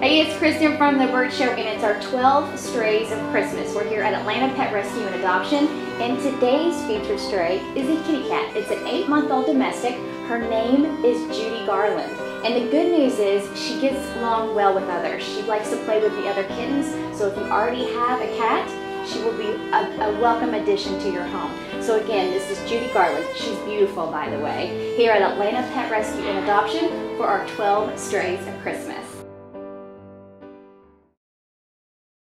Hey, it's Kristin from The Bert Show, and it's our 12 Strays of Christmas. We're here at Atlanta Pet Rescue and Adoption, and today's featured stray is a kitty cat. It's an eight-month-old domestic. Her name is Judy Garland. And the good news is she gets along well with others. She likes to play with the other kittens, so if you already have a cat, she will be a, a, welcome addition to your home. So again, this is Judy Garland. She's beautiful, by the way, here at Atlanta Pet Rescue and Adoption for our 12 Strays of Christmas.